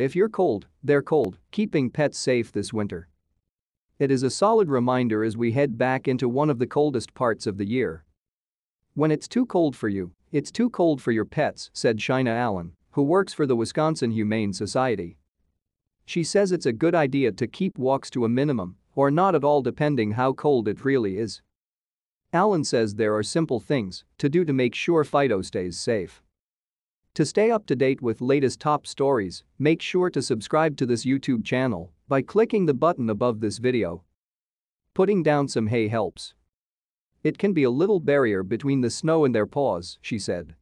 If you're cold, they're cold, keeping pets safe this winter. It is a solid reminder as we head back into one of the coldest parts of the year. When it's too cold for you, it's too cold for your pets, said Shaina Allen, who works for the Wisconsin Humane Society. She says it's a good idea to keep walks to a minimum or not at all depending how cold it really is. Allen says there are simple things to do to make sure Fido stays safe. To stay up to date with latest top stories, make sure to subscribe to this YouTube channel by clicking the button above this video. Putting down some hay helps. It can be a little barrier between the snow and their paws, she said.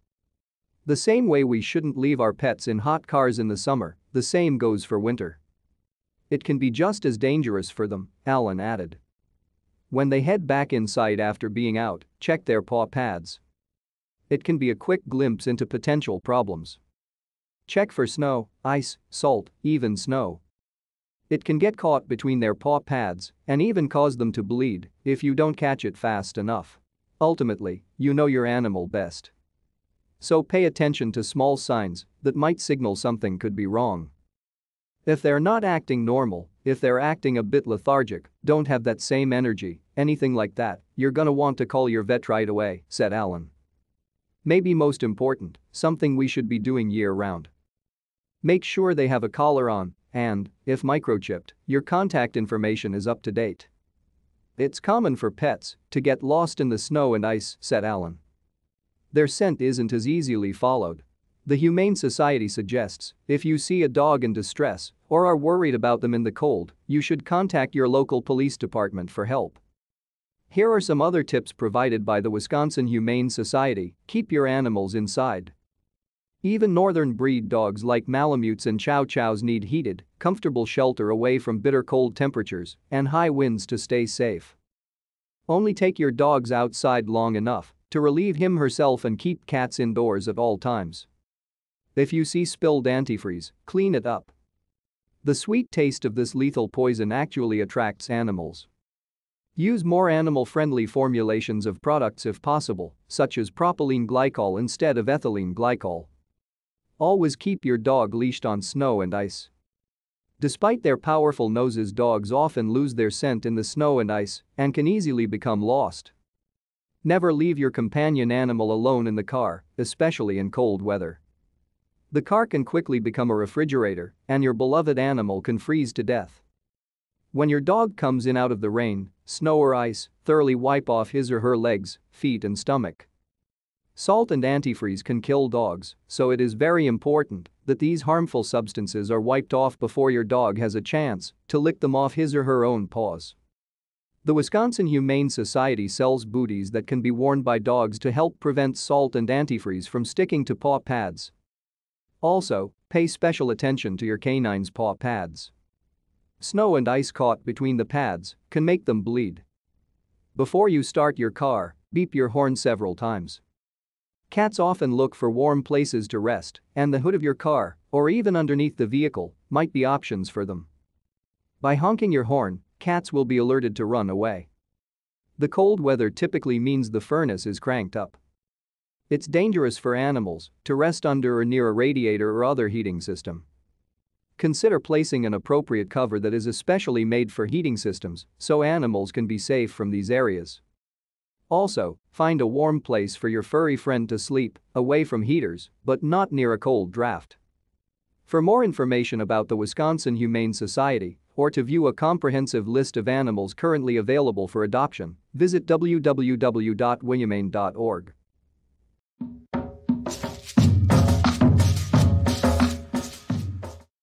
The same way we shouldn't leave our pets in hot cars in the summer, the same goes for winter. It can be just as dangerous for them, Allen added. When they head back inside after being out, check their paw pads. It can be a quick glimpse into potential problems. Check for snow, ice, salt, even snow. It can get caught between their paw pads and even cause them to bleed if you don't catch it fast enough. Ultimately, you know your animal best. So pay attention to small signs that might signal something could be wrong. If they're not acting normal, if they're acting a bit lethargic, don't have that same energy, anything like that, you're gonna want to call your vet right away, said Allen. Maybe most important, something we should be doing year-round. Make sure they have a collar on and, if microchipped, your contact information is up to date. It's common for pets to get lost in the snow and ice, said Allen. Their scent isn't as easily followed. The Humane Society suggests if you see a dog in distress or are worried about them in the cold, you should contact your local police department for help. Here are some other tips provided by the Wisconsin Humane Society keep your animals inside. Even northern breed dogs like Malamutes and Chow Chows need heated, comfortable shelter away from bitter cold temperatures and high winds to stay safe. Only take your dogs outside long enough to relieve him herself and keep cats indoors at all times. If you see spilled antifreeze, clean it up. The sweet taste of this lethal poison actually attracts animals. Use more animal-friendly formulations of products if possible, such as propylene glycol instead of ethylene glycol. Always keep your dog leashed on snow and ice. Despite their powerful noses dogs often lose their scent in the snow and ice and can easily become lost. Never leave your companion animal alone in the car, especially in cold weather. The car can quickly become a refrigerator and your beloved animal can freeze to death. When your dog comes in out of the rain, snow or ice, thoroughly wipe off his or her legs, feet and stomach. Salt and antifreeze can kill dogs, so it is very important that these harmful substances are wiped off before your dog has a chance to lick them off his or her own paws. The Wisconsin Humane Society sells booties that can be worn by dogs to help prevent salt and antifreeze from sticking to paw pads also, pay special attention to your canine's paw pads. Snow and ice caught between the pads can make them bleed. Before you start your car, beep your horn several times. Cats often look for warm places to rest, and the hood of your car, or even underneath the vehicle, might be options for them. By honking your horn, cats will be alerted to run away. The cold weather typically means the furnace is cranked up. It's dangerous for animals to rest under or near a radiator or other heating system. Consider placing an appropriate cover that is especially made for heating systems so animals can be safe from these areas. Also, find a warm place for your furry friend to sleep, away from heaters, but not near a cold draft. For more information about the Wisconsin Humane Society or to view a comprehensive list of animals currently available for adoption, visit www.wihumane.org.